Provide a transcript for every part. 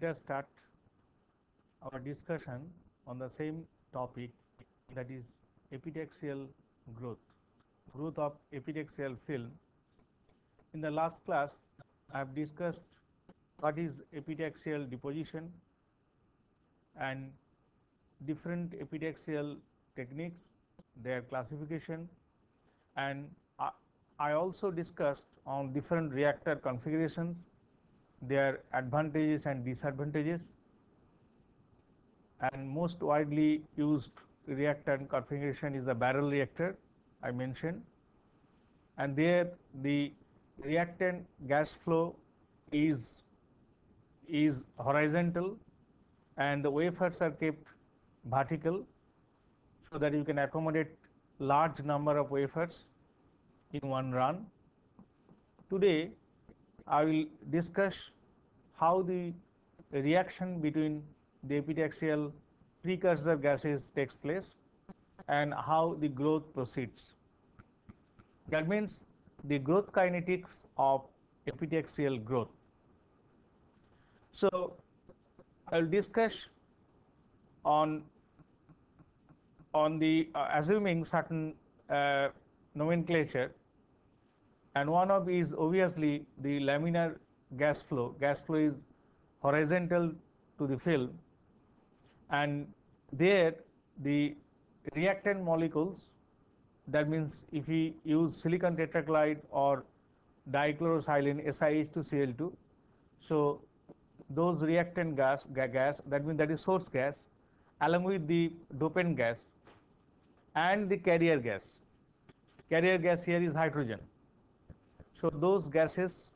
Let us start our discussion on the same topic that is epitaxial growth, growth of epitaxial film. In the last class, I have discussed what is epitaxial deposition and different epitaxial techniques, their classification and I also discussed on different reactor configurations, their advantages and disadvantages and most widely used reactor configuration is the barrel reactor I mentioned and there the reactant gas flow is is horizontal and the wafers are kept vertical so that you can accommodate large number of wafers in one run. Today I will discuss how the reaction between the epitaxial precursor gases takes place and how the growth proceeds. That means the growth kinetics of epitaxial growth. So, I will discuss on on the uh, assuming certain uh, nomenclature and one of is obviously the laminar gas flow. Gas flow is horizontal to the film. And there the reactant molecules that means if we use silicon tetrachloride or dichlorosilane SiH2Cl2 so those reactant gas gas that means that is source gas along with the dopant gas and the carrier gas. Carrier gas here is hydrogen so those gases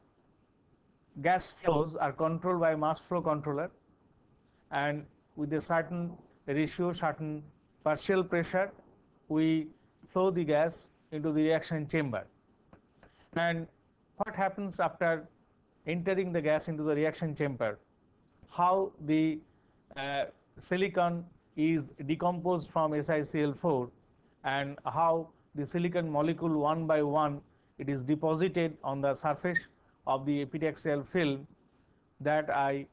gas flows are controlled by mass flow controller and with a certain ratio certain partial pressure we flow the gas into the reaction chamber. And what happens after entering the gas into the reaction chamber? How the uh, silicon is decomposed from SiCl4 and how the silicon molecule one by one it is deposited on the surface of the epitaxial film that I,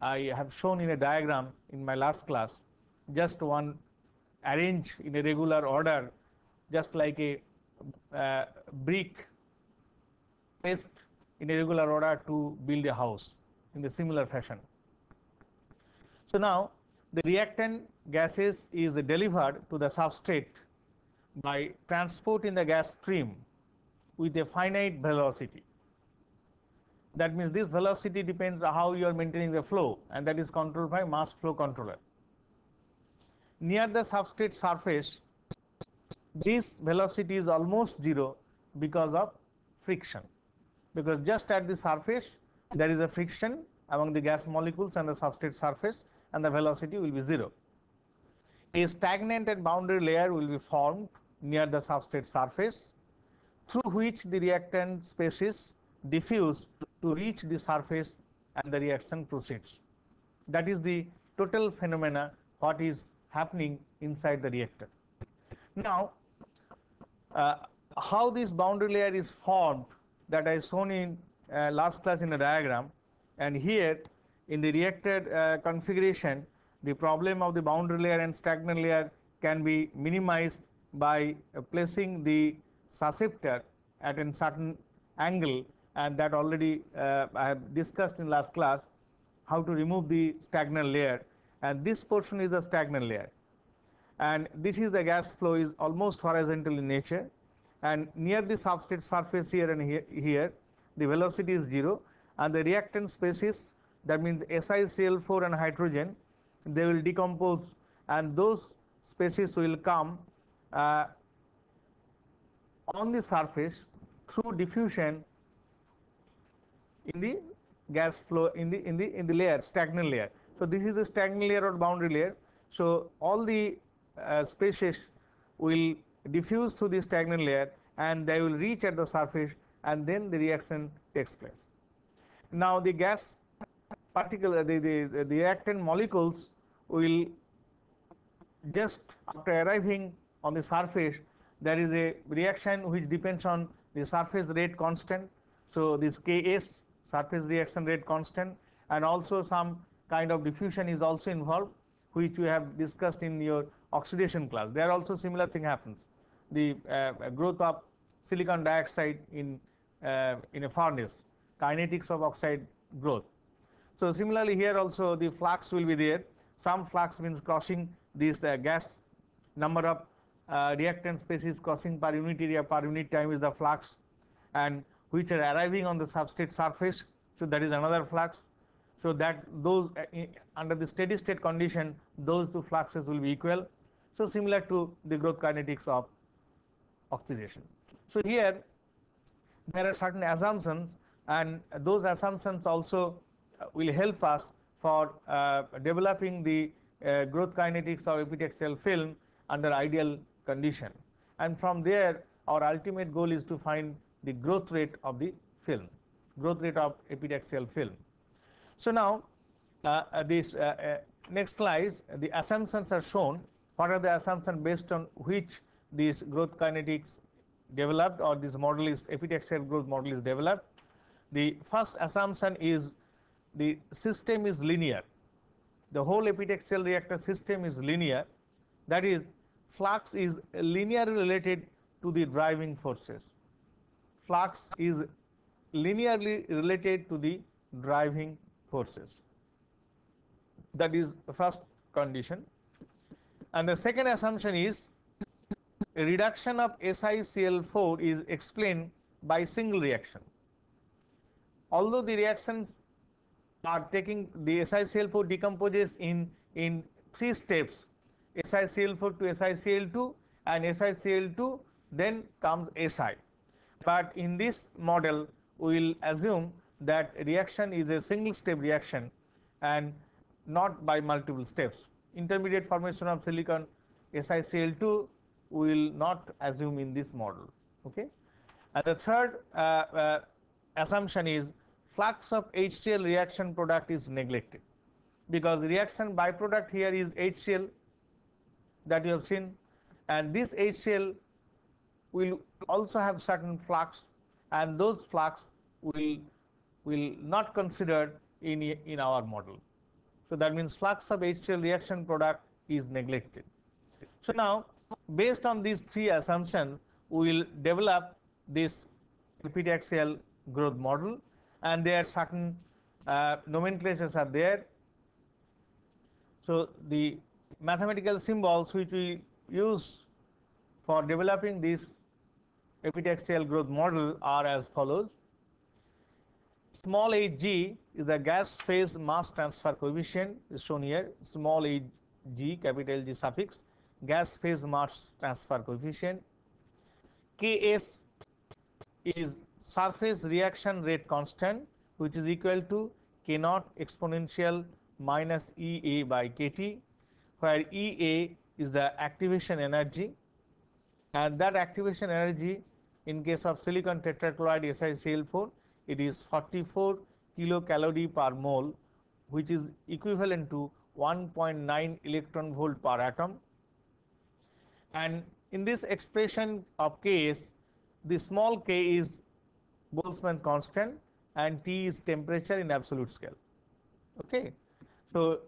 I have shown in a diagram in my last class just one arranged in a regular order just like a uh, brick placed in a regular order to build a house in the similar fashion. So now the reactant gases is delivered to the substrate by transport in the gas stream with a finite velocity. That means this velocity depends on how you are maintaining the flow and that is controlled by mass flow controller. Near the substrate surface, this velocity is almost 0 because of friction because just at the surface there is a friction among the gas molecules and the substrate surface and the velocity will be 0. A stagnant and boundary layer will be formed near the substrate surface through which the reactant species diffuse to reach the surface and the reaction proceeds. That is the total phenomena what is happening inside the reactor. Now, uh, how this boundary layer is formed that I shown in uh, last class in the diagram and here in the reactor uh, configuration the problem of the boundary layer and stagnant layer can be minimized by placing the susceptor at a certain angle and that already uh, I have discussed in last class how to remove the stagnant layer. And this portion is the stagnant layer. And this is the gas flow is almost horizontal in nature. And near the substrate surface here and here, here the velocity is 0 and the reactant species that means SiCl4 and hydrogen they will decompose. And those species will come uh, on the surface through diffusion in the gas flow in the in the in the layer stagnant layer. So this is the stagnant layer or boundary layer. So all the uh, species will diffuse through the stagnant layer and they will reach at the surface and then the reaction takes place. Now the gas particle the, the, the reactant molecules will just after arriving on the surface there is a reaction which depends on the surface rate constant so this ks surface reaction rate constant and also some kind of diffusion is also involved which we have discussed in your oxidation class. There also similar thing happens. The uh, growth of silicon dioxide in, uh, in a furnace, kinetics of oxide growth. So similarly here also the flux will be there. Some flux means crossing this uh, gas number of uh, reactant species crossing per unit area per unit time is the flux and which are arriving on the substrate surface. So that is another flux. So that those uh, under the steady state condition, those two fluxes will be equal. So similar to the growth kinetics of oxidation. So here there are certain assumptions and those assumptions also uh, will help us for uh, developing the uh, growth kinetics of epitaxial film under ideal condition. And from there our ultimate goal is to find the growth rate of the film, growth rate of epitaxial film. So now uh, uh this uh, uh, next slide, the assumptions are shown. What are the assumptions based on which this growth kinetics developed or this model is epitaxial growth model is developed? The first assumption is the system is linear. The whole epitaxial reactor system is linear. That is, flux is linearly related to the driving forces. Flux is linearly related to the driving forces. That is the first condition. And the second assumption is a reduction of SiCl4 is explained by single reaction. Although the reactions are taking the SiCl4 decomposes in, in three steps SiCl4 to SiCl2 and SiCl2 then comes Si. But in this model we will assume that reaction is a single step reaction and not by multiple steps. Intermediate formation of silicon SiCl2 we will not assume in this model. Okay? And the third uh, uh, assumption is flux of HCl reaction product is neglected because reaction byproduct here is HCl that you have seen and this HCl will also have certain flux and those flux will will not considered in, in our model. So that means flux of HCl reaction product is neglected. So now based on these three assumptions we will develop this epitaxial growth model and there are certain uh, nomenclatures are there. So the mathematical symbols which we use for developing this epitaxial growth model are as follows. Small hg is the gas phase mass transfer coefficient is shown here. Small hg, capital G suffix, gas phase mass transfer coefficient. Ks is surface reaction rate constant which is equal to K naught exponential minus EA by KT where EA is the activation energy and that activation energy in case of silicon tetrachloride SiCl4 it is 44 kilocalorie per mole which is equivalent to 1.9 electron volt per atom and in this expression of Ks the small k is Boltzmann constant and T is temperature in absolute scale. Okay. So,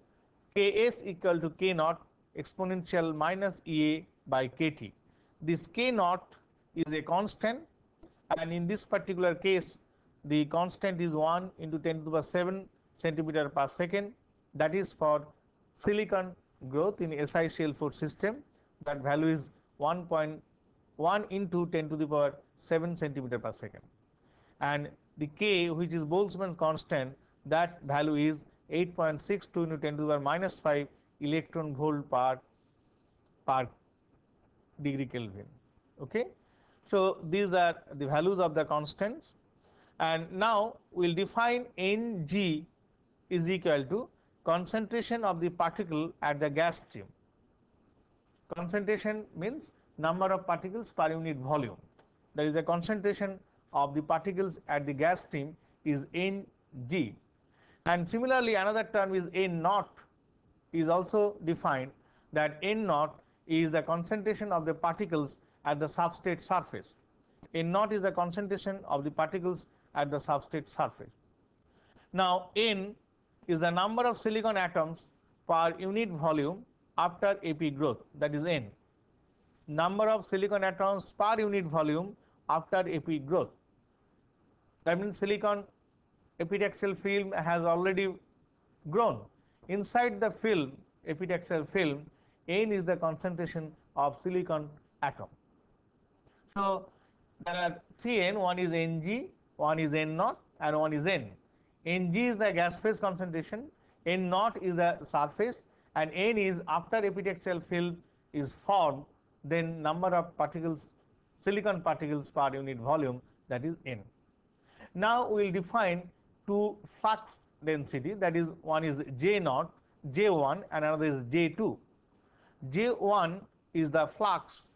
Ks equal to K naught exponential minus EA by KT. This K naught is a constant and in this particular case the constant is 1 into 10 to the power 7 centimeter per second. That is for silicon growth in SiCl4 system. That value is 1.1 into 10 to the power 7 centimeter per second. And the K which is Boltzmann constant that value is 8.62 into 10 to the power minus 5 electron volt per, per degree Kelvin. Okay? So, these are the values of the constants and now we will define Ng is equal to concentration of the particle at the gas stream. Concentration means number of particles per unit volume. That is the concentration of the particles at the gas stream is Ng. And similarly, another term is N naught is also defined that N naught is the concentration of the particles at the substrate surface. N naught is the concentration of the particles at the substrate surface. Now, N is the number of silicon atoms per unit volume after epi growth that is n number of silicon atoms per unit volume after epi growth that means silicon epitaxial film has already grown. Inside the film epitaxial film n is the concentration of silicon atom. So there are three n one is ng one is n naught and one is n. Ng is the gas phase concentration, N naught is the surface and N is after epitaxial film is formed then number of particles silicon particles per unit volume that is N. Now we will define two flux density that is one is J naught J1 and another is J2. J1 is the flux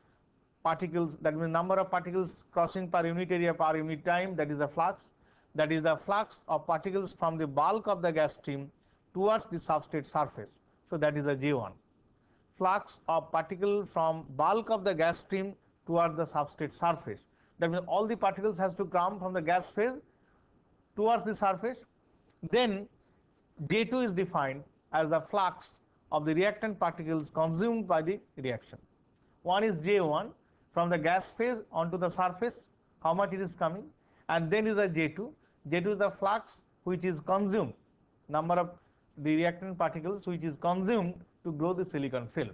particles that means number of particles crossing per unit area per unit time that is the flux that is the flux of particles from the bulk of the gas stream towards the substrate surface. So, that is the J1. Flux of particle from bulk of the gas stream towards the substrate surface. That means all the particles has to come from the gas phase towards the surface. Then J2 is defined as the flux of the reactant particles consumed by the reaction. One is J1 from the gas phase onto the surface, how much it is coming, and then is the J2 J2 is the flux which is consumed, number of the reactant particles which is consumed to grow the silicon film.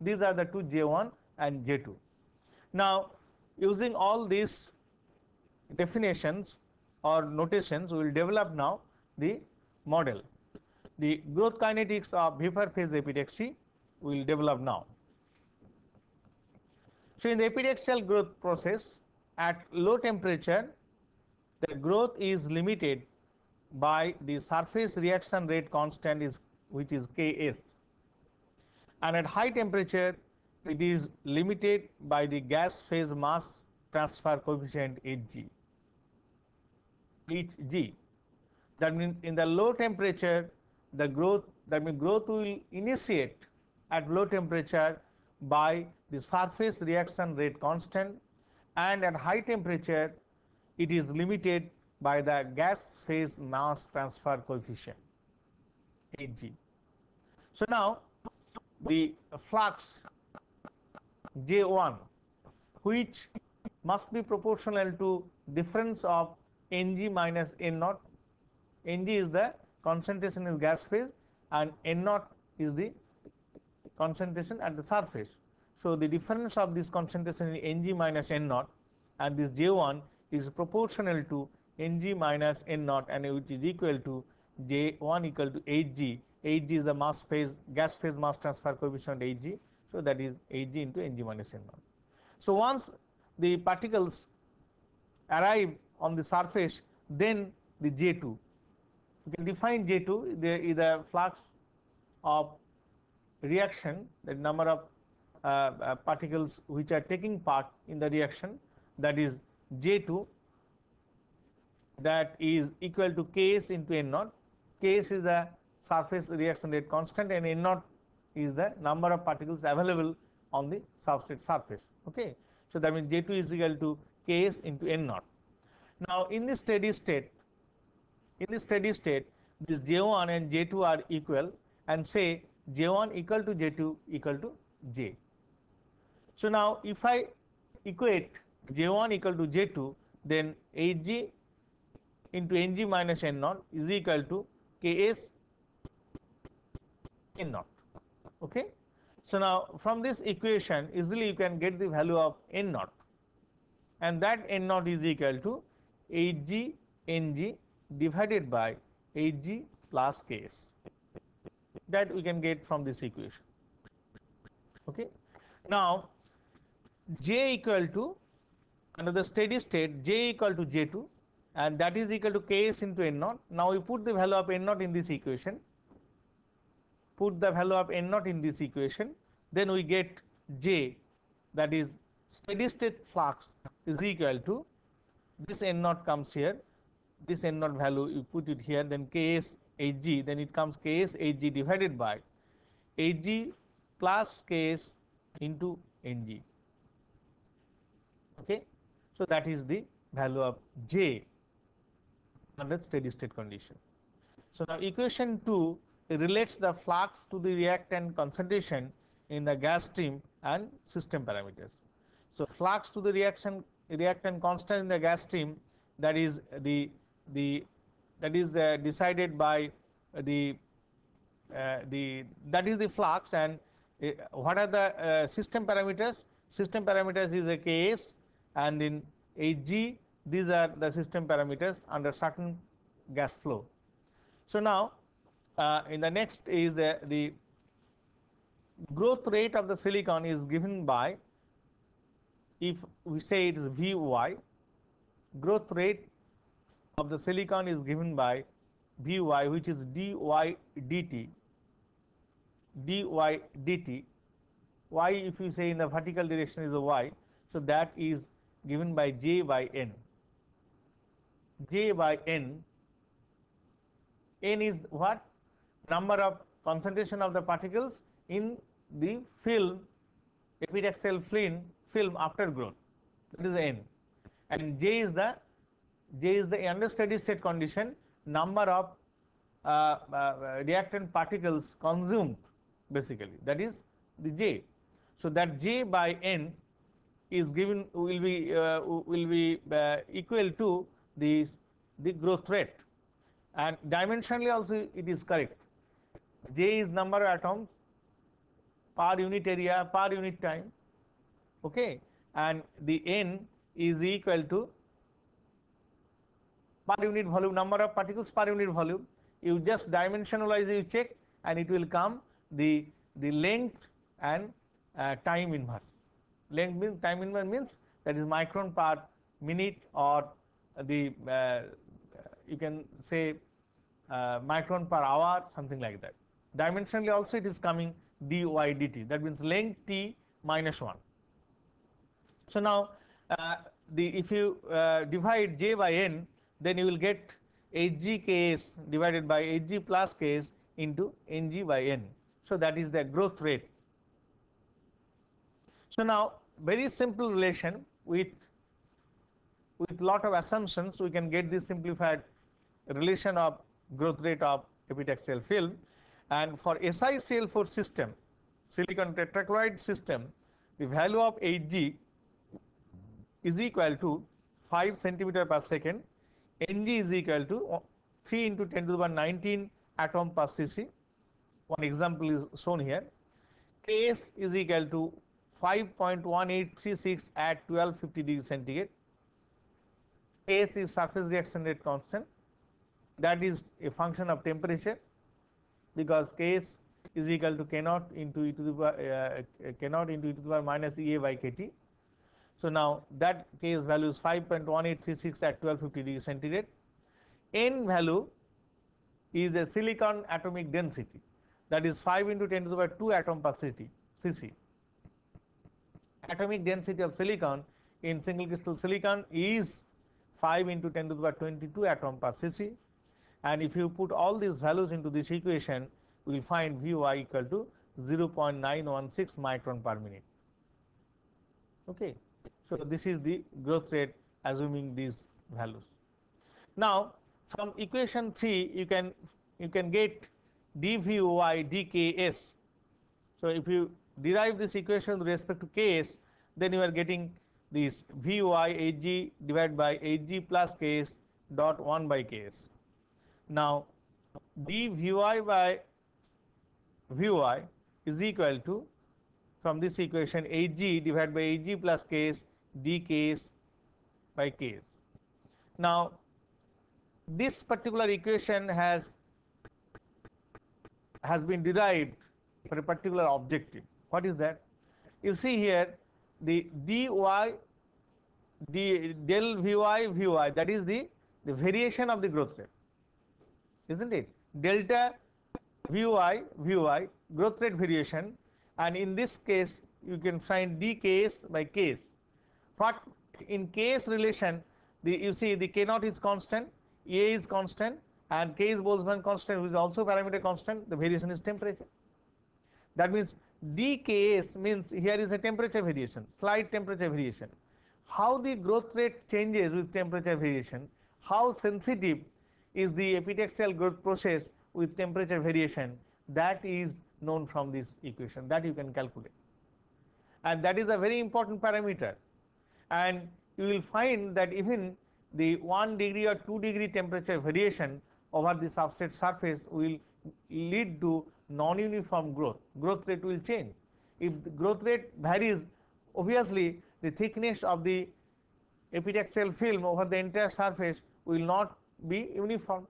These are the two J1 and J2. Now, using all these definitions or notations, we will develop now the model. The growth kinetics of vapor phase epitaxy we will develop now. So, in the epitaxial growth process at low temperature the growth is limited by the surface reaction rate constant is which is Ks and at high temperature it is limited by the gas phase mass transfer coefficient Hg. Hg. That means in the low temperature the growth that means growth will initiate at low temperature by the surface reaction rate constant and at high temperature it is limited by the gas phase mass transfer coefficient Hg. So now the flux J1 which must be proportional to difference of Ng minus N naught. Ng is the concentration in gas phase and N naught is the concentration at the surface. So the difference of this concentration in Ng minus N naught and this J1 is proportional to Ng minus N naught and which is equal to J1 equal to Hg. Hg is the mass phase gas phase mass transfer coefficient Hg. So that is Hg into Ng minus N naught. So once the particles arrive on the surface, then the J2. You can define J2 the, is the flux of reaction, the number of uh, uh, particles which are taking part in the reaction that is J2 that is equal to Ks into N naught. Ks is the surface reaction rate constant and N naught is the number of particles available on the substrate surface. Okay. So, that means J2 is equal to Ks into N naught. Now, in the steady state, in the steady state, this J1 and J2 are equal and say J1 equal to J2 equal to J. So, now if I equate J1 equal to J2, then Hg into Ng minus N naught is equal to Ks N naught. Okay. So now from this equation easily you can get the value of N naught and that N naught is equal to Hg Ng divided by Hg plus Ks that we can get from this equation. Okay. Now J equal to another steady state j equal to j2 and that is equal to ks into n naught. Now we put the value of n naught in this equation, put the value of n naught in this equation, then we get j that is steady state flux is equal to this n naught comes here, this n naught value you put it here, then ks hg, then it comes ks hg divided by hg plus ks into ng. Okay. So, that is the value of J under steady state condition. So now equation 2 relates the flux to the reactant concentration in the gas stream and system parameters. So flux to the reaction reactant constant in the gas stream that is the the that is uh, decided by the uh, the that is the flux and uh, what are the uh, system parameters? System parameters is a ks and in hg these are the system parameters under certain gas flow. So now uh, in the next is the, the growth rate of the silicon is given by if we say it is Vy, growth rate of the silicon is given by Vy which is dy dt, dy dt, y if you say in the vertical direction is a y, so that is given by j by n. j by n, n is what? Number of concentration of the particles in the film epitaxial film film after growth. That is the n and j is the j is the under steady state condition. Number of uh, uh, reactant particles consumed basically. That is the j. So that j by n is given will be uh, will be uh, equal to the the growth rate. And dimensionally also it is correct. J is number of atoms per unit area per unit time okay. And the n is equal to per unit volume number of particles per unit volume. You just dimensionalize you check and it will come the the length and uh, time inverse. Length means time inverse means that is micron per minute or the uh, you can say uh, micron per hour something like that. Dimensionally also it is coming dy dt that means length t minus 1 so now, uh, the if you uh, divide j by n, then you will get hg ks divided by hg plus ks into ng by n. So that is the growth rate. So now, very simple relation with with lot of assumptions, we can get this simplified relation of growth rate of epitaxial film. And for SiCl4 system, silicon tetrachloride system, the value of Hg is equal to 5 centimeter per second, Ng is equal to 3 into 10 to the power 19 atom per cc. One example is shown here. Ks is equal to 5.1836 at 1250 degree centigrade. Ks is surface reaction rate constant. That is a function of temperature because Ks is equal to K naught into e to the power uh, K naught into e to the power minus Ea by Kt. So now that Ks value is 5.1836 at 1250 degree centigrade. N value is the silicon atomic density that is 5 into 10 to the power 2 atom per cc. Atomic density of silicon in single crystal silicon is 5 into 10 to the power 22 atom per cc and if you put all these values into this equation we will find Vy equal to 0.916 micron per minute. Okay. So, this is the growth rate assuming these values. Now, from equation 3 you can you can get dVy dKs. So, if you derive this equation with respect to Ks then you are getting this Vy Hg divided by Hg plus Ks dot 1 by Ks. Now, dVy by Vy is equal to from this equation Hg divided by Hg plus Ks d Ks by Ks. Now, this particular equation has has been derived for a particular objective. What is that? You see here the dy d del vy vy that is the the variation of the growth rate, isn't it? Delta vy vy growth rate variation, and in this Ks you can find d Ks by case but in K's relation, the, you see the K naught is constant, A is constant, and K is Boltzmann constant, which is also parameter constant. The variation is temperature. That means dKs means here is a temperature variation, slight temperature variation. How the growth rate changes with temperature variation, how sensitive is the epitaxial growth process with temperature variation that is known from this equation that you can calculate and that is a very important parameter and you will find that even the 1 degree or 2 degree temperature variation over the substrate surface will lead to non-uniform growth, growth rate will change. If the growth rate varies, obviously the thickness of the epitaxial film over the entire surface will not be uniform.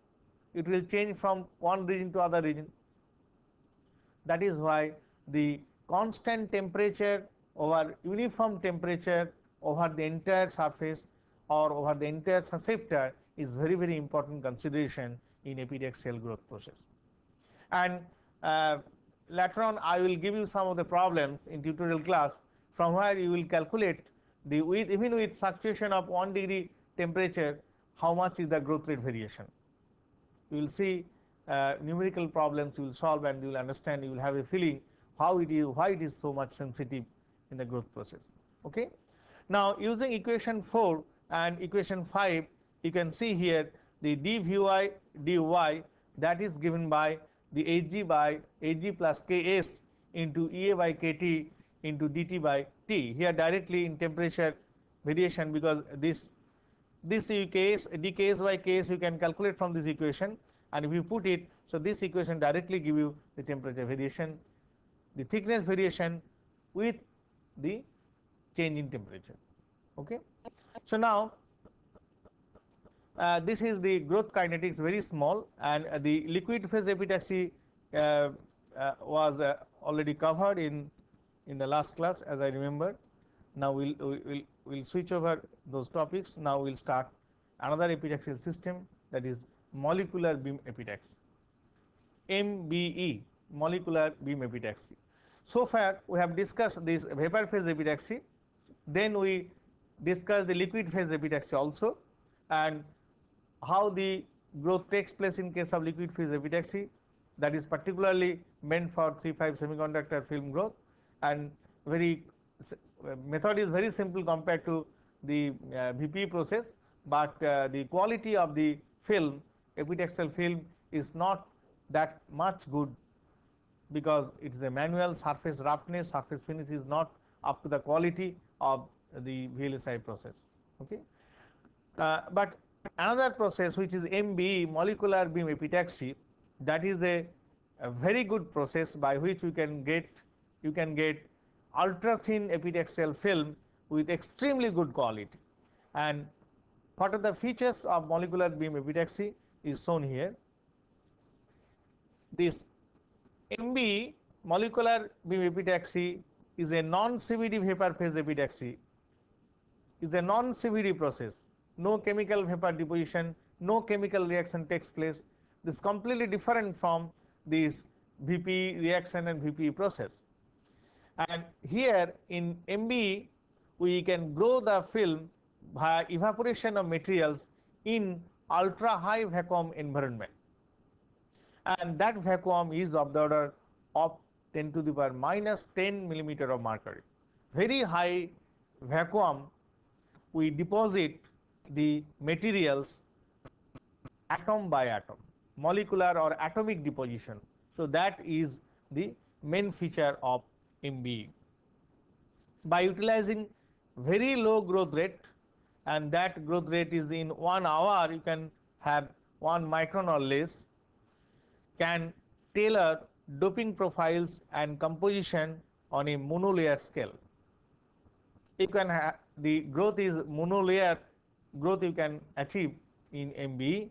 It will change from one region to other region. That is why the constant temperature over uniform temperature over the entire surface or over the entire susceptor is very very important consideration in epitaxial growth process. And uh, later on I will give you some of the problems in tutorial class from where you will calculate the with even with fluctuation of 1 degree temperature how much is the growth rate variation. You will see uh, numerical problems you will solve and you will understand you will have a feeling how it is why it is so much sensitive in the growth process. Okay. Now using equation 4 and equation 5 you can see here the dvy dy that is given by the hg by hg plus ks into ea by kt into dt by t here directly in temperature variation because this this case dks by ks you can calculate from this equation and if you put it so this equation directly give you the temperature variation the thickness variation with the change in temperature okay so now uh, this is the growth kinetics very small and uh, the liquid phase epitaxy uh, uh was uh, already covered in in the last class as I remember. Now we'll we'll we'll switch over those topics. Now we'll start another epitaxial system that is molecular beam epitaxy. MBE molecular beam epitaxy. So far we have discussed this vapor phase epitaxy, then we discussed the liquid phase epitaxy also and how the growth takes place in case of liquid phase epitaxy that is particularly meant for 3-5 semiconductor film growth and very method is very simple compared to the uh, VP process, but uh, the quality of the film epitaxial film is not that much good because it is a manual surface roughness surface finish is not up to the quality of the VLSI process. Okay. Uh, but another process which is MBE molecular beam epitaxy that is a, a, very good process by which you can get you can get ultra thin epitaxial film with extremely good quality and what are the features of molecular beam epitaxy is shown here this MBE molecular beam epitaxy is a non-CVD vapor phase epitaxy is a non-CVD process no chemical vapor deposition, no chemical reaction takes place. This is completely different from this VP reaction and VP process. And here in MBE, we can grow the film by evaporation of materials in ultra high vacuum environment. And that vacuum is of the order of 10 to the power minus 10 millimeter of mercury. Very high vacuum we deposit the materials atom by atom, molecular or atomic deposition. So, that is the main feature of MBE. By utilizing very low growth rate and that growth rate is in 1 hour you can have 1 micron or less can tailor doping profiles and composition on a monolayer scale. You can have the growth is monolayer growth you can achieve in MBE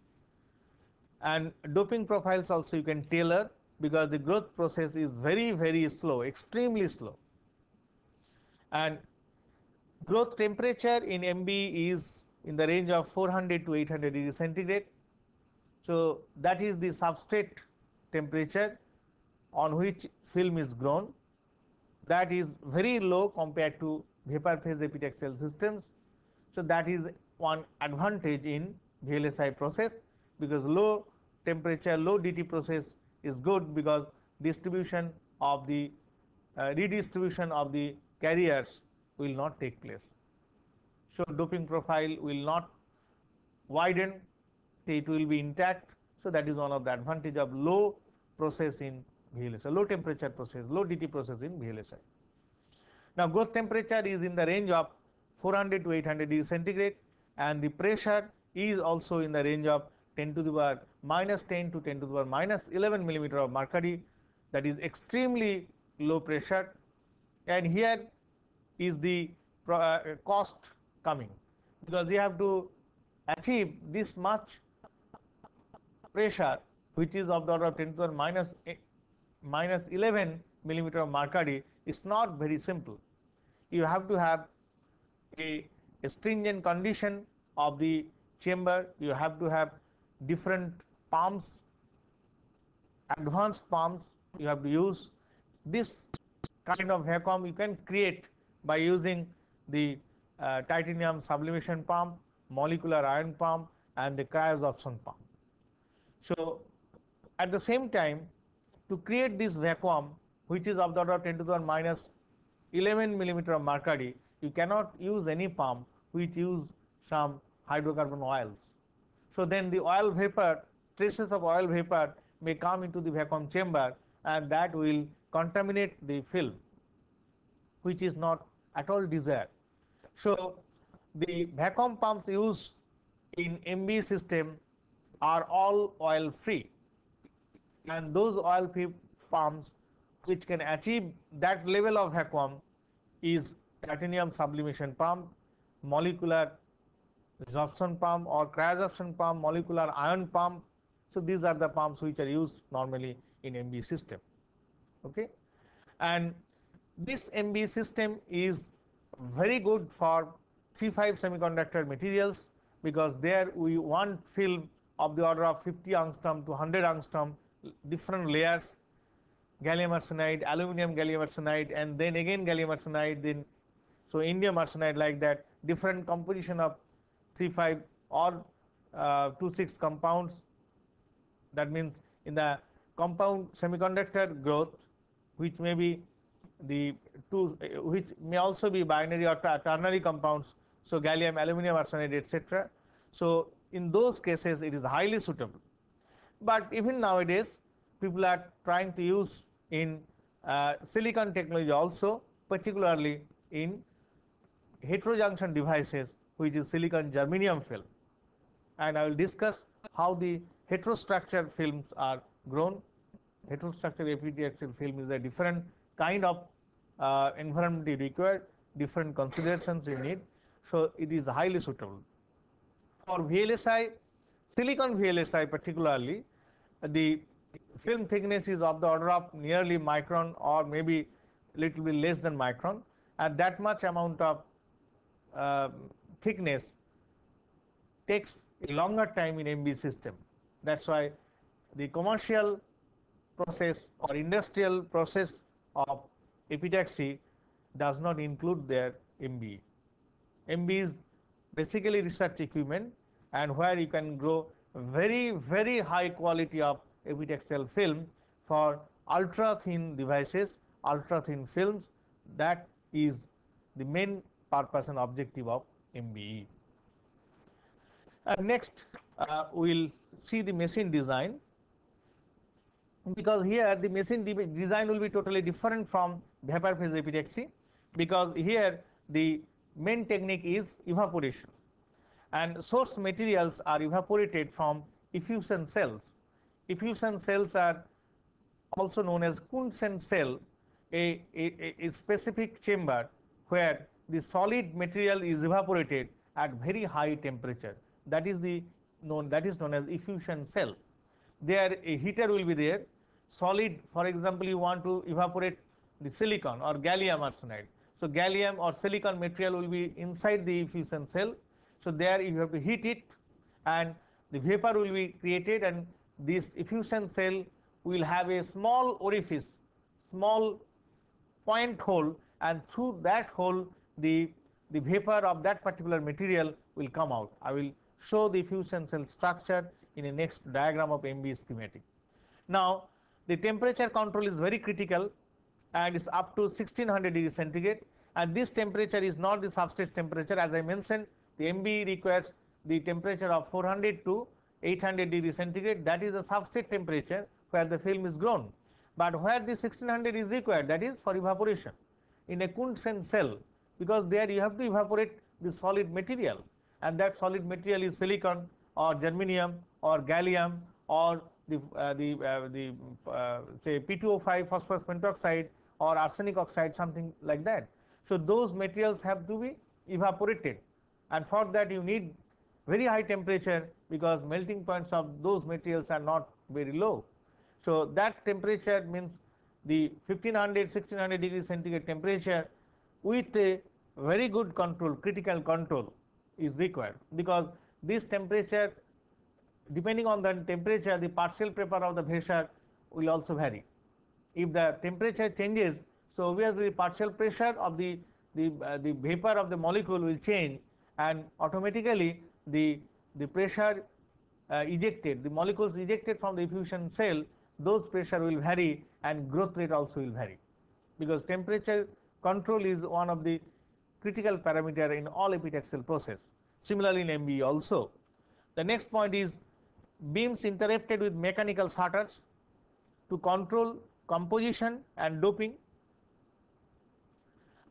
and doping profiles also you can tailor because the growth process is very very slow extremely slow and growth temperature in MB is in the range of 400 to 800 degrees centigrade. So, that is the substrate temperature on which film is grown that is very low compared to vapor phase epitaxial systems. So, that is one advantage in VLSI process because low temperature, low DT process is good because distribution of the uh, redistribution of the carriers will not take place. So, doping profile will not widen it will be intact. So that is one of the advantage of low process in VLSI, low temperature process, low DT process in VLSI. Now gauge temperature is in the range of 400 to 800 degrees centigrade and the pressure is also in the range of 10 to the power minus 10 to 10 to the power minus 11 millimeter of mercury that is extremely low pressure and here is the uh, cost coming because you have to achieve this much pressure which is of the order of 10 to the minus, minus 11 millimeter of mercury is not very simple. You have to have a, a stringent condition of the chamber, you have to have different pumps, advanced pumps you have to use. This kind of vacuum you can create by using the uh, titanium sublimation pump, molecular ion pump and the cryosorption pump. So at the same time to create this vacuum which is of the order of 10 to the power minus 11 millimeter of mercury, you cannot use any pump which use some hydrocarbon oils. So then the oil vapor, traces of oil vapor may come into the vacuum chamber and that will contaminate the film which is not at all desired. So the vacuum pumps used in MB system are all oil free and those oil free pumps which can achieve that level of vacuum is titanium sublimation pump, molecular resorption pump or cryosorption pump, molecular ion pump. So these are the pumps which are used normally in MB system. Okay, and this MB system is very good for 3-5 semiconductor materials because there we want film of the order of 50 angstrom to 100 angstrom different layers gallium arsenide, aluminum gallium arsenide and then again gallium arsenide then so indium arsenide like that different composition of 3 5 or uh, 2 6 compounds. That means in the compound semiconductor growth which may be the two which may also be binary or ternary compounds so gallium aluminum arsenide etc so in those cases it is highly suitable. But even nowadays people are trying to use in uh, silicon technology also particularly in heterojunction devices which is silicon germanium film. And I will discuss how the heterostructure films are grown. Heterostructure epitaxial film is a different kind of uh, environment required, different considerations you need. So it is highly suitable. For VLSI, silicon VLSI particularly, the film thickness is of the order of nearly micron or maybe little bit less than micron and that much amount of uh, thickness takes a longer time in MB system. That's why the commercial process or industrial process epitaxy does not include their MB. MB is basically research equipment and where you can grow very very high quality of epitaxial film for ultra thin devices, ultra thin films that is the main purpose and objective of MBE. Uh, next, uh, we will see the machine design because here the machine de design will be totally different from vapor phase epitaxy because here the main technique is evaporation and source materials are evaporated from effusion cells. Effusion cells are also known as Knudsen cell, a, a, a specific chamber where the solid material is evaporated at very high temperature. That is the known that is known as effusion cell. There a heater will be there. Solid, for example, you want to evaporate the silicon or gallium arsenide. So gallium or silicon material will be inside the effusion cell. So there you have to heat it and the vapor will be created and this effusion cell will have a small orifice, small point hole and through that hole the, the vapor of that particular material will come out. I will show the effusion cell structure in the next diagram of MB schematic. Now the temperature control is very critical and is up to 1600 degree centigrade. And this temperature is not the substrate temperature. As I mentioned the MB requires the temperature of 400 to 800 degree centigrade. That is the substrate temperature where the film is grown. But where the 1600 is required that is for evaporation. In a Knudsen cell because there you have to evaporate the solid material. And that solid material is silicon or germanium or gallium or the, uh, the, uh, the uh, say P2O5 phosphorus pentoxide or arsenic oxide something like that. So, those materials have to be evaporated and for that you need very high temperature because melting points of those materials are not very low. So, that temperature means the 1500 1600 degree centigrade temperature with a very good control critical control is required because this temperature depending on the temperature the partial pressure of the pressure will also vary. If the temperature changes so obviously the partial pressure of the the, uh, the vapor of the molecule will change and automatically the, the pressure uh, ejected, the molecules ejected from the effusion cell, those pressure will vary and growth rate also will vary. Because temperature control is one of the critical parameter in all epitaxial process. Similarly in MBE also. The next point is beams interrupted with mechanical shutters to control composition and doping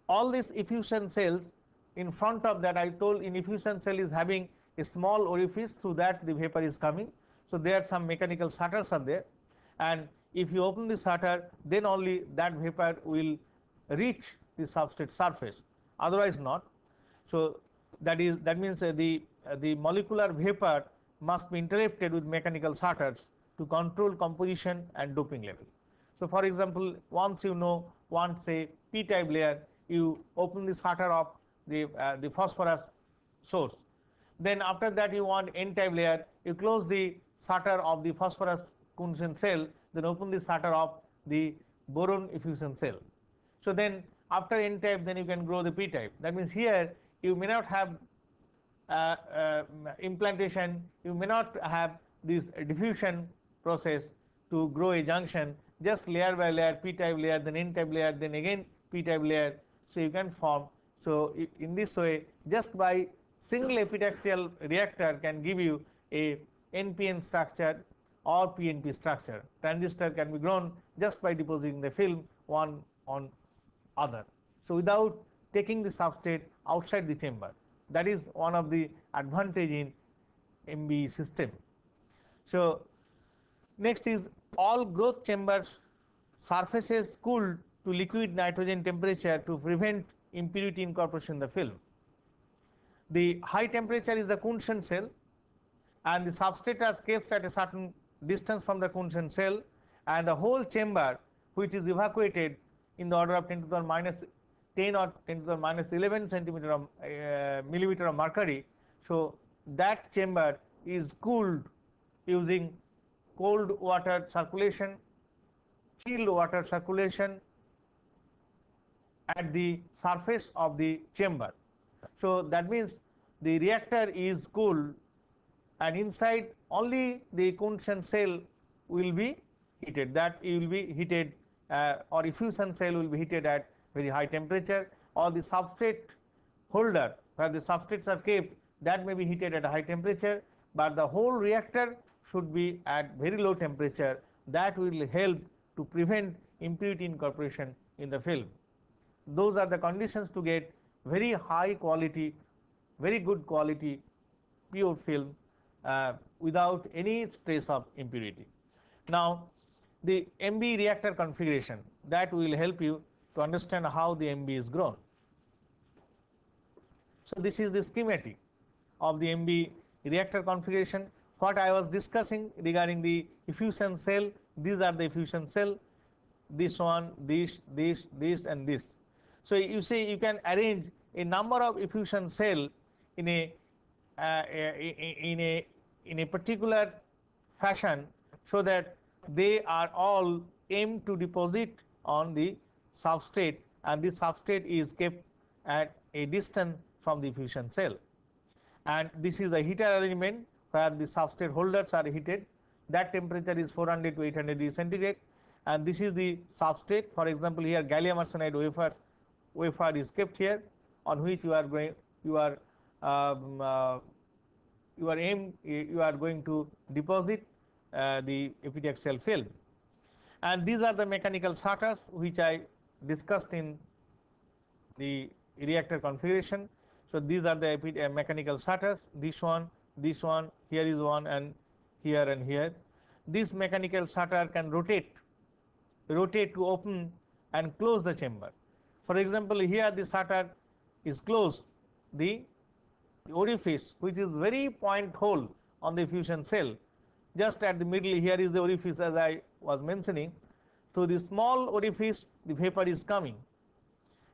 all these effusion cells in front of that I told in effusion cell is having a small orifice through that the vapor is coming. So, there are some mechanical shutters are there and if you open the shutter then only that vapor will reach the substrate surface otherwise not. So, that is that means uh, the uh, the molecular vapor must be interrupted with mechanical shutters to control composition and doping level. So, for example, once you know one say p type layer you open the shutter of the, uh, the phosphorus source. Then after that you want n-type layer, you close the shutter of the phosphorus Knudsen cell, then open the shutter of the boron effusion cell. So then after n-type then you can grow the p-type. That means here you may not have uh, uh, implantation, you may not have this diffusion process to grow a junction, just layer by layer, p-type layer, then n-type layer, then again p-type layer, so, you can form. So, in this way just by single epitaxial reactor can give you a NPN structure or PNP structure. Transistor can be grown just by depositing the film one on other. So, without taking the substrate outside the chamber that is one of the advantage in MBE system. So, next is all growth chambers surfaces cooled to liquid nitrogen temperature to prevent impurity incorporation in the film. The high temperature is the Knudsen cell and the substrate is kept at a certain distance from the Knudsen cell and the whole chamber which is evacuated in the order of 10 to the minus 10 or 10 to the minus 11 centimeter of uh, millimeter of mercury. So, that chamber is cooled using cold water circulation, chilled water circulation at the surface of the chamber. So, that means the reactor is cool and inside only the Knudsen cell will be heated. That will be heated uh, or effusion cell will be heated at very high temperature. Or the substrate holder where the substrates are kept that may be heated at a high temperature, but the whole reactor should be at very low temperature that will help to prevent impurity incorporation in the film those are the conditions to get very high quality, very good quality pure film uh, without any trace of impurity. Now, the MB reactor configuration that will help you to understand how the MB is grown. So, this is the schematic of the MB reactor configuration. What I was discussing regarding the effusion cell, these are the effusion cell, this one, this, this, this and this. So, you say you can arrange a number of effusion cell in a uh, in a in a particular fashion so that they are all aimed to deposit on the substrate and the substrate is kept at a distance from the effusion cell. And this is the heater arrangement where the substrate holders are heated that temperature is 400 to 800 degrees centigrade and this is the substrate for example here gallium arsenide wafers wafer is kept here on which you are going you are um, uh, your aim you are going to deposit uh, the epitaxial film. And these are the mechanical shutters which I discussed in the reactor configuration. So, these are the uh, mechanical shutters this one, this one, here is one and here and here. This mechanical shutter can rotate, rotate to open and close the chamber. For example, here the shutter is closed, the orifice which is very point hole on the effusion cell just at the middle here is the orifice as I was mentioning. So, the small orifice the vapor is coming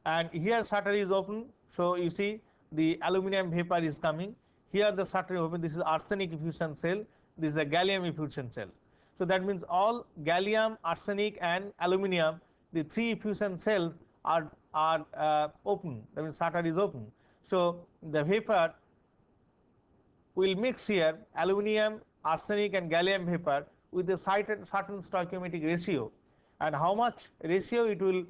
and here shutter is open. So, you see the aluminum vapor is coming here the open this is arsenic effusion cell this is a gallium effusion cell. So, that means all gallium, arsenic and aluminum the three effusion cells are, are uh, open that means shutter is open. So, the vapor will mix here aluminum, arsenic and gallium vapor with a certain stoichiometric ratio and how much ratio it will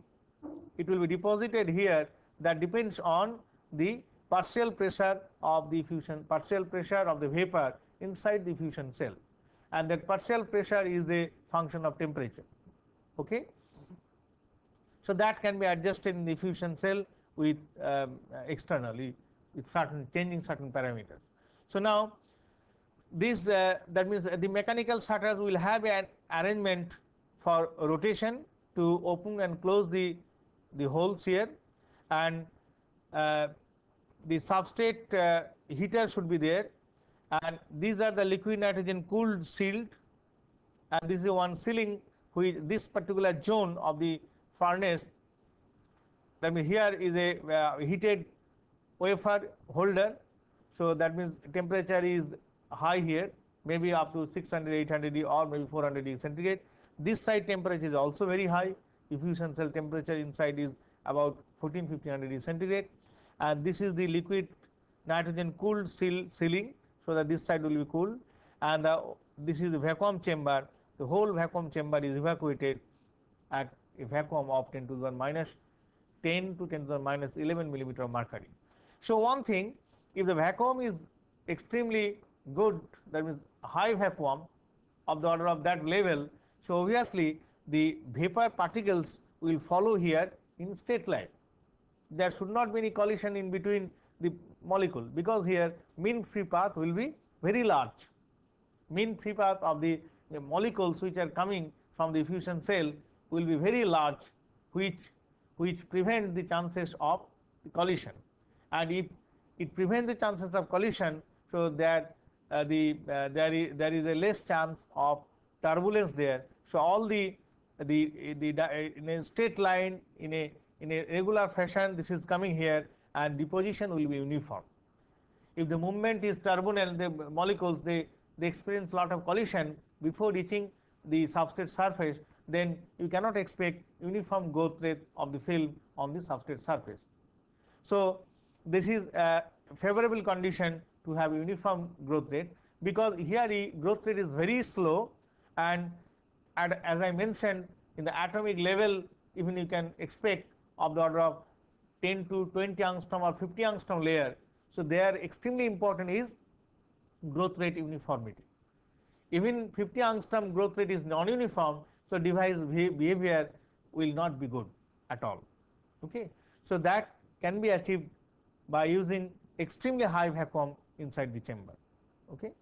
it will be deposited here that depends on the partial pressure of the fusion partial pressure of the vapor inside the effusion cell. And that partial pressure is a function of temperature. Okay? So that can be adjusted in the effusion cell with um, externally with certain changing certain parameters. So now this uh, that means the mechanical shutters will have an arrangement for rotation to open and close the the holes here. And uh, the substrate uh, heater should be there. And these are the liquid nitrogen cooled sealed. And this is one sealing which this particular zone of the furnace. That means here is a uh, heated wafer holder. So that means temperature is high here. Maybe up to 600 800 D or maybe 400 D centigrade. This side temperature is also very high. Effusion cell temperature inside is about 14 1500 D centigrade and this is the liquid nitrogen cooled seal sealing so that this side will be cool and uh, this is the vacuum chamber the whole vacuum chamber is evacuated at a vacuum of 10 to the minus 10 to 10 to the minus 11 millimeter of mercury. So, one thing if the vacuum is extremely good that means high vacuum of the order of that level. So, obviously, the vapor particles will follow here in straight line. There should not be any collision in between the molecule because here mean free path will be very large. Mean free path of the, molecules which are coming from the effusion cell will be very large which which prevent the chances of the collision and if it prevents the chances of collision so that uh, the uh, there is there is a less chance of turbulence there. So all the the the in a straight line in a in a regular fashion this is coming here and deposition will be uniform. If the movement is turbulent the molecules they they experience a lot of collision before reaching the substrate surface then you cannot expect uniform growth rate of the film on the substrate surface. So this is a favorable condition to have uniform growth rate because here the growth rate is very slow and at, as I mentioned in the atomic level even you can expect of the order of 10 to 20 angstrom or 50 angstrom layer. So, there extremely important is growth rate uniformity. Even 50 angstrom growth rate is non-uniform, so device behavior will not be good at all. Okay. So, that can be achieved by using extremely high vacuum inside the chamber. Okay.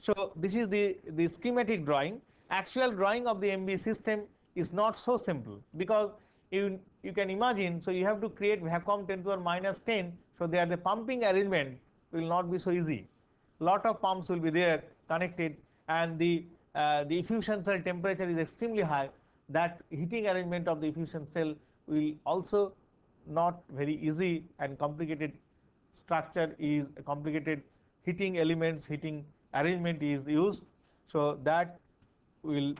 So, this is the, the schematic drawing. Actual drawing of the MB system is not so simple because you, you can imagine. So, you have to create vacuum 10 to the minus 10. So, there the pumping arrangement will not be so easy. Lot of pumps will be there connected and the, uh, the effusion cell temperature is extremely high. That heating arrangement of the effusion cell will also not very easy and complicated structure is complicated heating elements, heating arrangement is used. So, that will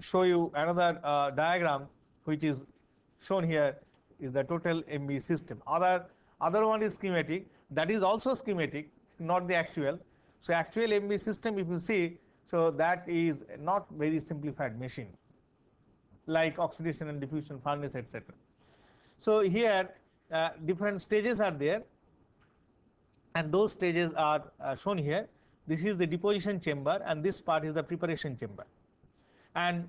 show you another uh, diagram which is shown here is the total MB system. Other, other one is schematic that is also schematic not the actual. So, actual MB system if you see so that is not very simplified machine like oxidation and diffusion furnace etc. So, here uh, different stages are there and those stages are uh, shown here. This is the deposition chamber and this part is the preparation chamber. And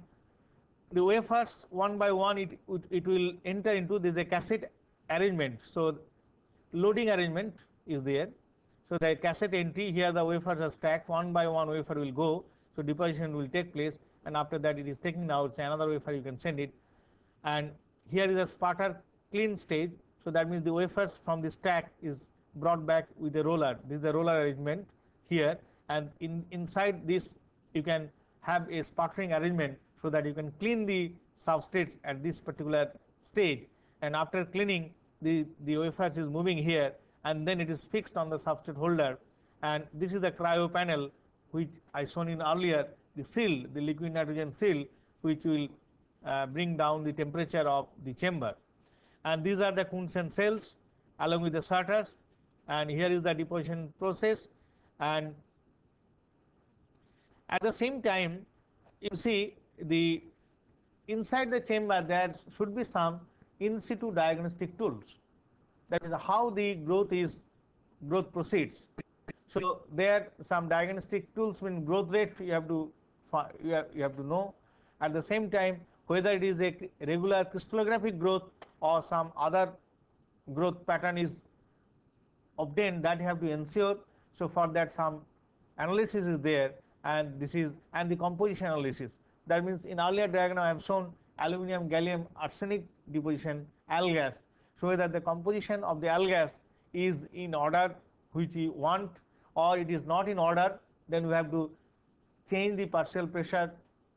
the wafers one by one it, it, it will enter into this a cassette arrangement. So loading arrangement is there. So the cassette entry here the wafers are stacked one by one wafer will go. So deposition will take place and after that it is taken out say another wafer you can send it and here is a sputter clean stage. So that means the wafers from the stack is brought back with a roller. This is the roller arrangement here and in inside this you can have a sputtering arrangement so that you can clean the substrates at this particular stage. And after cleaning the, the wafers is moving here and then it is fixed on the substrate holder. And this is the cryo panel which I shown in earlier the seal the liquid nitrogen seal which will uh, bring down the temperature of the chamber. And these are the Knudsen cells along with the sorters and here is the deposition process. And at the same time you see the inside the chamber there should be some in situ diagnostic tools. That is how the growth is growth proceeds. So there are some diagnostic tools mean growth rate you have to you have, you have to know. At the same time whether it is a regular crystallographic growth or some other growth pattern is obtained that you have to ensure. So for that some analysis is there and this is and the composition analysis that means in earlier diagram I have shown aluminum gallium arsenic deposition AlGaAs. So that the composition of the AlGaAs is in order which we want or it is not in order then we have to change the partial pressure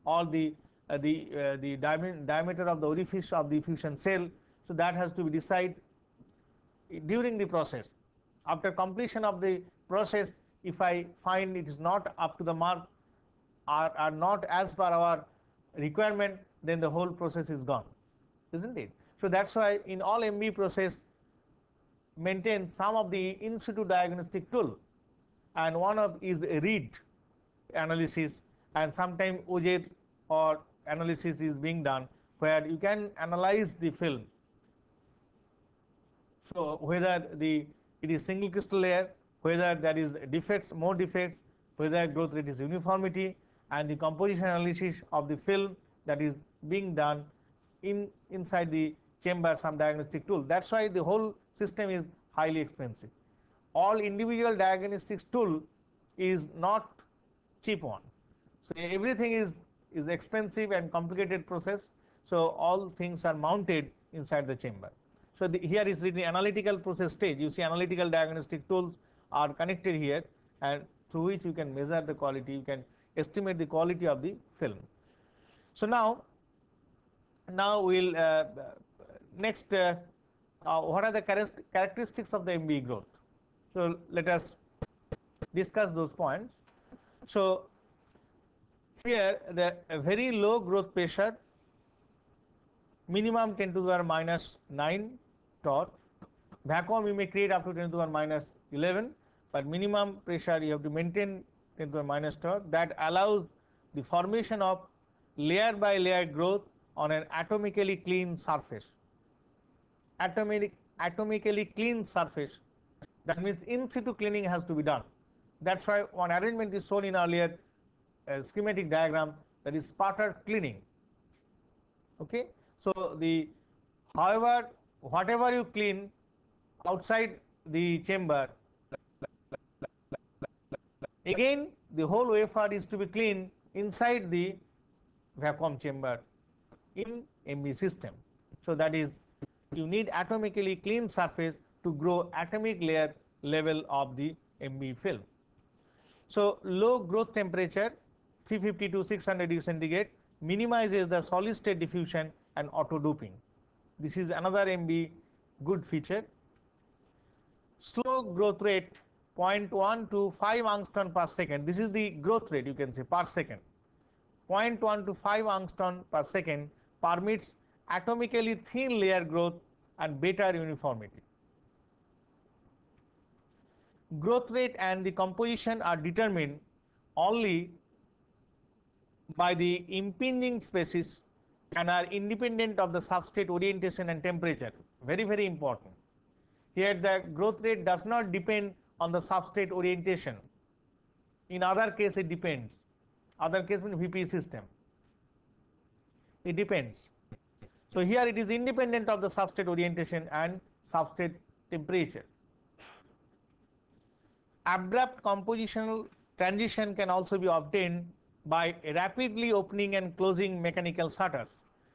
or the uh, the uh, the diameter of the orifice of the effusion cell. So that has to be decided during the process. After completion of the process if I find it is not up to the mark are, are not as per our requirement then the whole process is gone isn't it? So that's why in all MB process maintain some of the in situ diagnostic tool. And one of is RHEED analysis and sometimes OJ or analysis is being done where you can analyze the film. So whether the it is single crystal layer whether there is defects more defects whether growth rate is uniformity and the composition analysis of the film that is being done in inside the chamber some diagnostic tool. That's why the whole system is highly expensive. All individual diagnostics tool is not cheap one. So everything is is expensive and complicated process. So all things are mounted inside the chamber. So the, here is the analytical process stage. You see analytical diagnostic tools are connected here and through which you can measure the quality. You can estimate the quality of the film. So now, now we'll uh, next uh, uh, what are the characteristics of the MB growth? So let us discuss those points. So here the very low growth pressure minimum 10 to the power minus 9 torr vacuum you may create up to 10 to the power minus 11 but minimum pressure you have to maintain 10 to the minus torr that allows the formation of layer by layer growth on an atomically clean surface. Atomic, atomically clean surface that means in situ cleaning has to be done. That's why one arrangement is shown in earlier uh, schematic diagram that is sputter cleaning. Okay. So the however whatever you clean outside the chamber Again, the whole wafer is to be cleaned inside the vacuum chamber in MB system. So that is you need atomically clean surface to grow atomic layer level of the MB film. So low growth temperature 350 to 600 degree centigrade minimizes the solid state diffusion and auto doping. This is another MB good feature. Slow growth rate 0.1 to 5 angstrom per second. This is the growth rate you can say per second. 0.1 to 5 angstrom per second permits atomically thin layer growth and better uniformity. Growth rate and the composition are determined only by the impinging species and are independent of the substrate orientation and temperature. Very, very important. Here the growth rate does not depend on the substrate orientation. In other case, it depends. Other case means VP system. It depends. So here it is independent of the substrate orientation and substrate temperature. Abrupt compositional transition can also be obtained by rapidly opening and closing mechanical shutters.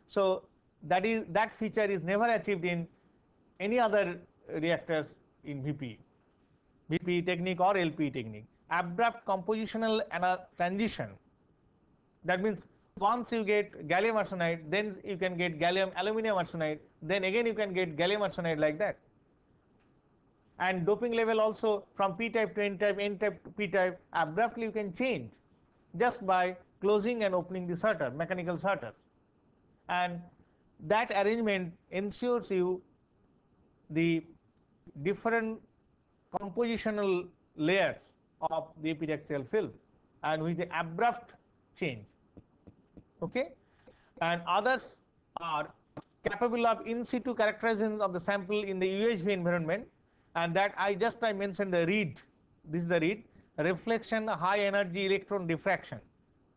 So that is that feature is never achieved in any other reactors in VP, VP technique or LP technique. Abrupt compositional transition. That means once you get gallium arsenide, then you can get gallium aluminum arsenide, then again you can get gallium arsenide like that. And doping level also from P type to N type, N type to P type, abruptly you can change just by closing and opening the shutter, mechanical shutter. And that arrangement ensures you the different compositional layers of the epitaxial film and with the abrupt change. Okay? And others are capable of in situ characterization of the sample in the UHV environment and that I just I mentioned the RHEED. This is the RHEED reflection high energy electron diffraction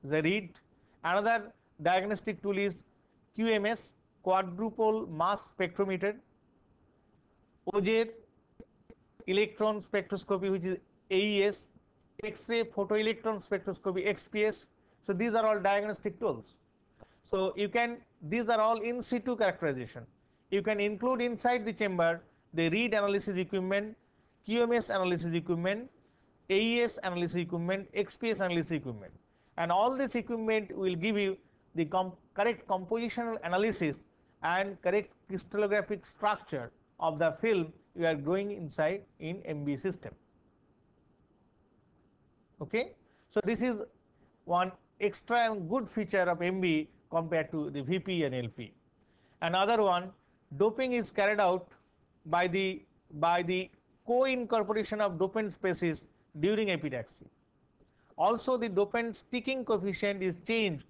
the RHEED. Another diagnostic tool is QMS quadrupole mass spectrometer, Auger electron spectroscopy which is AES, X-ray photoelectron spectroscopy XPS. So these are all diagnostic tools. So you can these are all in situ characterization. You can include inside the chamber the RHEED analysis equipment, QMS analysis equipment, AES analysis equipment, XPS analysis equipment. And all this equipment will give you the com correct compositional analysis and correct crystallographic structure of the film you are going inside in MB system. Okay? So this is one extra good feature of MB compared to the VP and LP. Another one, doping is carried out by the by the co-incorporation of dopant species during epitaxy. Also the dopant sticking coefficient is changed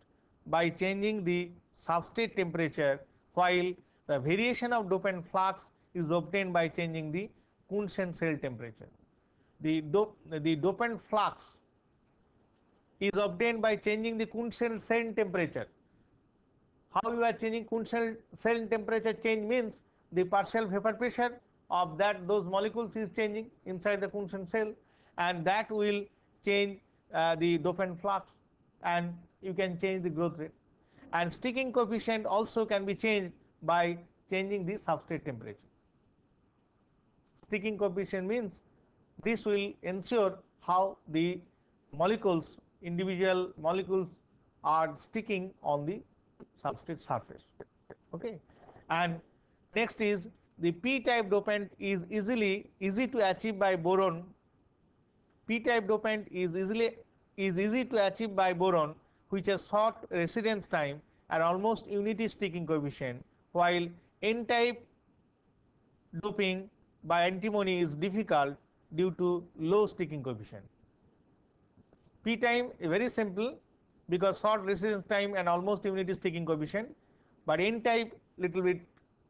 by changing the substrate temperature while the variation of dopant flux is obtained by changing the Knudsen cell temperature. The, dop the dopant flux is obtained by changing the Knudsen cell temperature. How you are changing Knudsen cell temperature change means the partial vapor pressure of that those molecules is changing inside the Knudsen cell and that will change uh, the dopant flux and you can change the growth rate and sticking coefficient also can be changed by changing the substrate temperature. Sticking coefficient means this will ensure how the molecules individual molecules are sticking on the substrate surface. Okay? And next is the p type dopant is easily easy to achieve by boron. p-type dopant is easily is easy to achieve by boron which has short residence time and almost unity sticking coefficient while n-type doping by antimony is difficult due to low sticking coefficient. P time is very simple because short residence time and almost unity sticking coefficient but n type little bit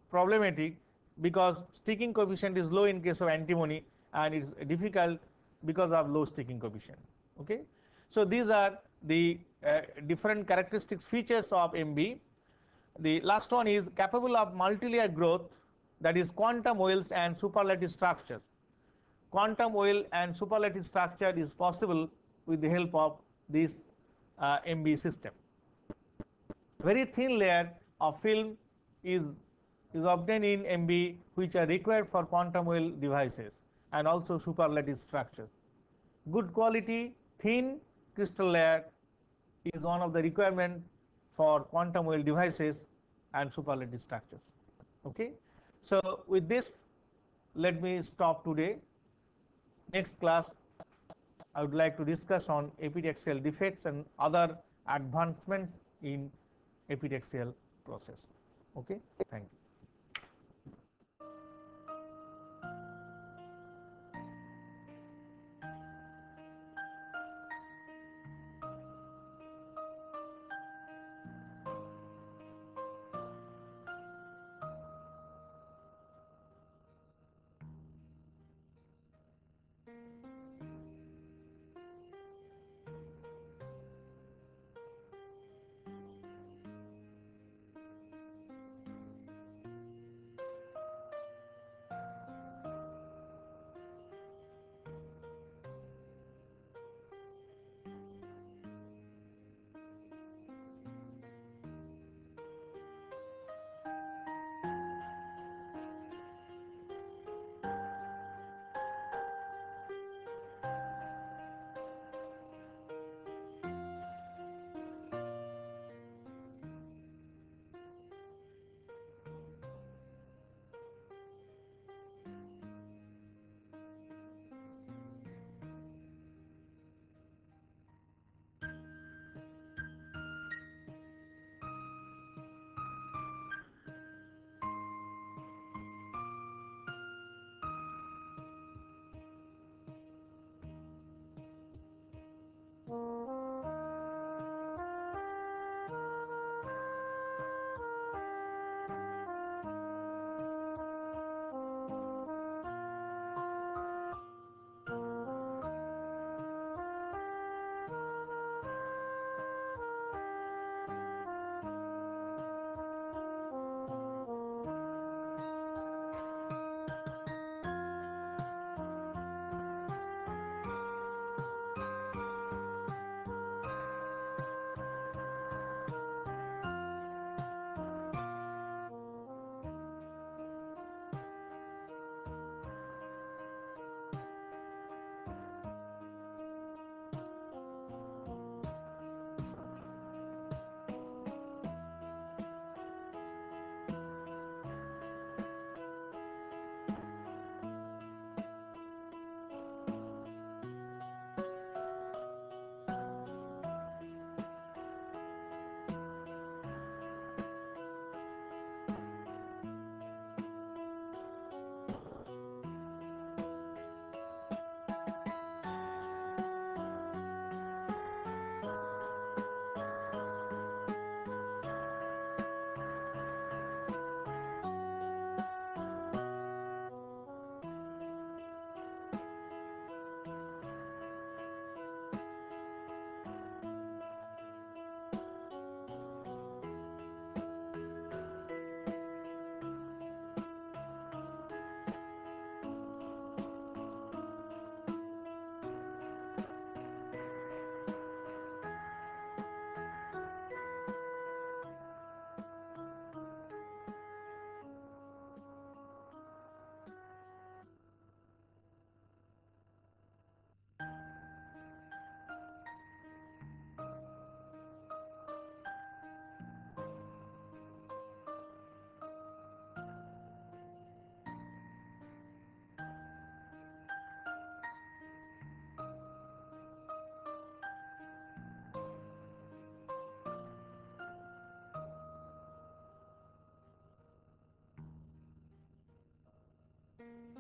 problematic because sticking coefficient is low in case of antimony and it is difficult because of low sticking coefficient. Okay. So these are the uh, different characteristics features of MB. The last one is capable of multilayer growth that is quantum wells and superlattice structure. Quantum well and superlattice structure is possible with the help of this uh, MB system. Very thin layer of film is, is obtained in MB which are required for quantum well devices and also superlattice structures. Good quality thin crystal layer is one of the requirement for quantum well devices and superlattice structures. Okay. So with this, let me stop today. Next class, I would like to discuss on epitaxial defects and other advancements in epitaxial process. Okay. Thank you. Mm-hmm.